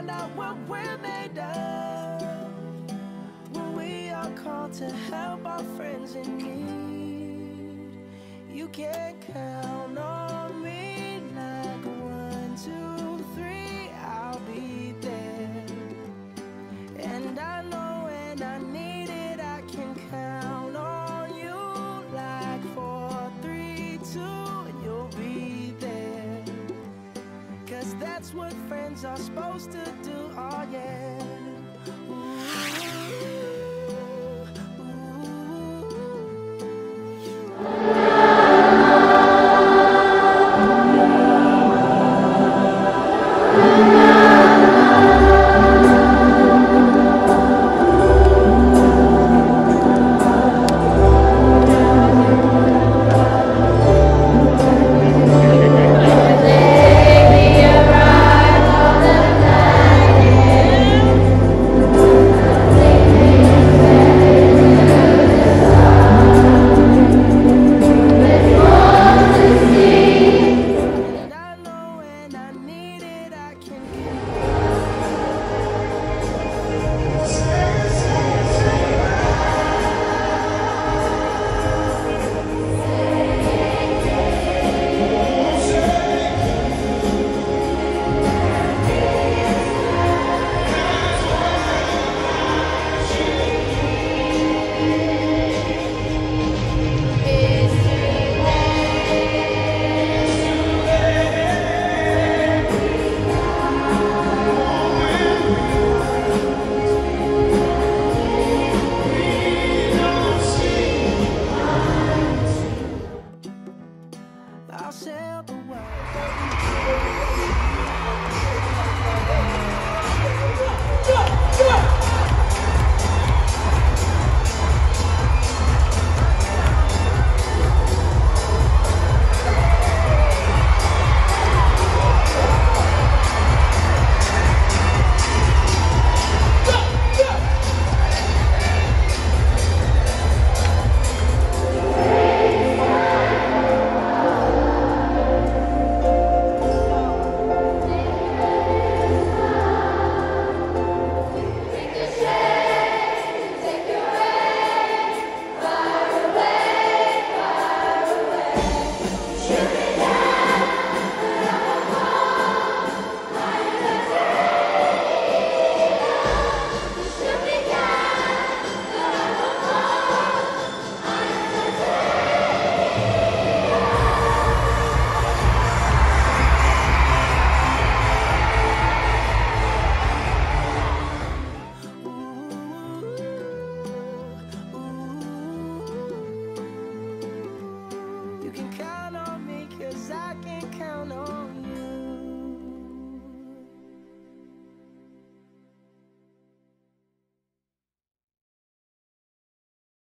Find out what we're made of. When we are called to help our friends in need, you can count on what friends are supposed to do, oh yeah.